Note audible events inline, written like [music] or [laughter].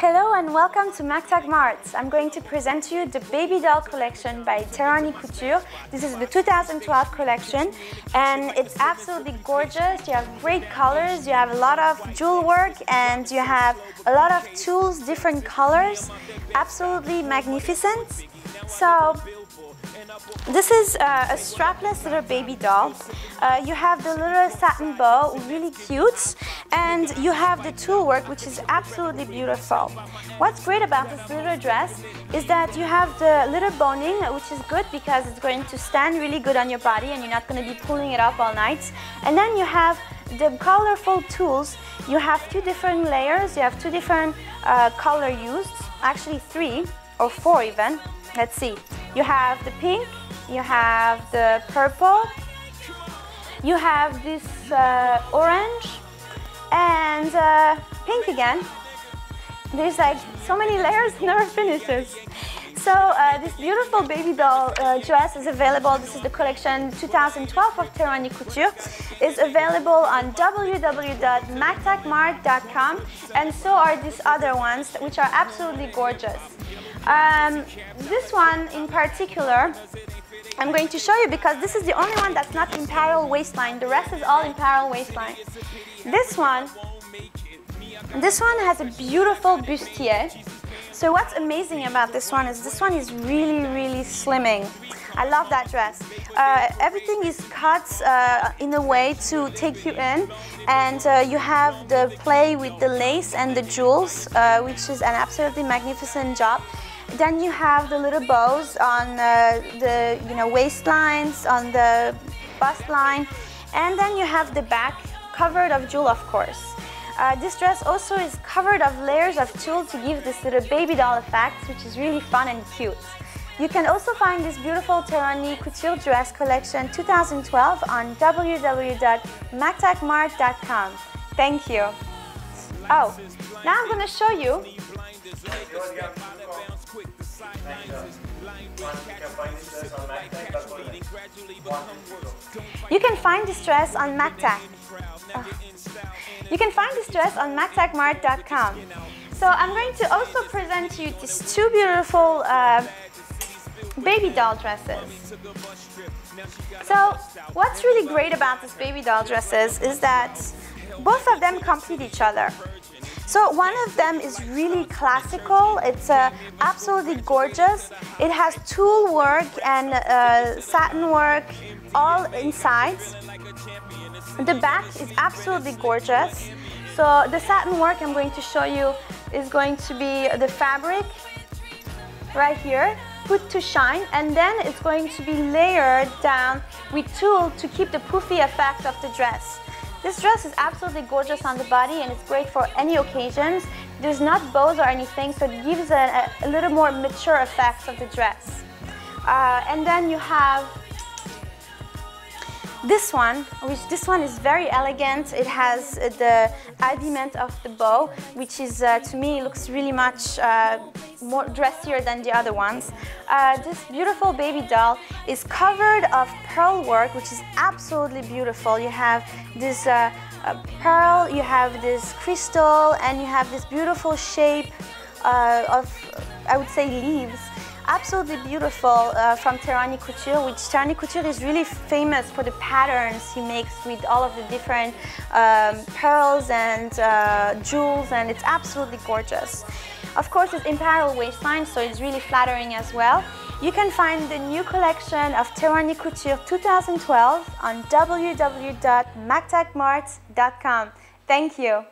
Hello and welcome to MackTak Mart. I'm going to present to you the baby doll collection by Terani Couture. This is the 2012 collection and it's absolutely gorgeous. You have great colors, you have a lot of jewel work and you have a lot of tulles, different colors. Absolutely magnificent. So this is uh, a strapless little baby doll. Uh, you have the little satin bow, really cute, and you have the tulle work, which is absolutely beautiful. What's great about this little dress is that you have the little boning, which is good because it's going to stand really good on your body and you're not going to be pulling it up all night. And then you have the colorful tulles. You have two different layers, you have two different uh, color used, actually three or four even. Let's see. You have the pink, you have the purple, you have this uh, orange, and uh, pink again. There's like so many layers, never [laughs] finishes. So uh, this beautiful baby doll uh, dress is available. This is the collection 2012 of Terani Couture. is available on www.macktakmart.com and so are these other ones which are absolutely gorgeous. Um, this one in particular I'm going to show you because this is the only one that's not in parallel waistline. The rest is all in parallel waistline. This one, this one has a beautiful bustier. So what's amazing about this one is this one is really, really slimming. I love that dress. Uh, everything is cut uh, in a way to take you in and uh, you have the play with the lace and the jewels, uh, which is an absolutely magnificent job. Then you have the little bows on uh, the you know waistlines, on the bust line, and then you have the back covered of jewel, of course. Uh, this dress also is covered of layers of tulle to give this little baby doll effect, which is really fun and cute. You can also find this beautiful Terani Couture dress collection 2012 on www.macktakmart.com. Thank you. Oh, now I'm going to show you you can find this dress on MackTak. Oh. You can find this dress on macktakmart.com. So I'm going to also present you these two beautiful uh, baby doll dresses. So what's really great about these baby doll dresses is that both of them complete each other. So one of them is really classical. It's uh, absolutely gorgeous. It has tulle work and uh, satin work all inside. The back is absolutely gorgeous. So the satin work I'm going to show you is going to be the fabric right here put to shine and then it's going to be layered down with tulle to keep the poofy effect of the dress. This dress is absolutely gorgeous on the body and it's great for any occasions. There's not bows or anything, so it gives a, a little more mature effect of the dress. Uh, and then you have this one, which this one is very elegant. It has uh, the adiment of the bow, which is, uh, to me, looks really much uh, more dressier than the other ones. Uh, this beautiful baby doll is covered of pearl work, which is absolutely beautiful. You have this uh, uh, pearl, you have this crystal, and you have this beautiful shape of, I would say, leaves absolutely beautiful uh, from Terani Couture, which Terani Couture is really famous for the patterns he makes with all of the different um, pearls and uh, jewels, and it's absolutely gorgeous. Of course, it's imperial waistline, so it's really flattering as well. You can find the new collection of Terani Couture 2012 on www.macktakmart.com. Thank you.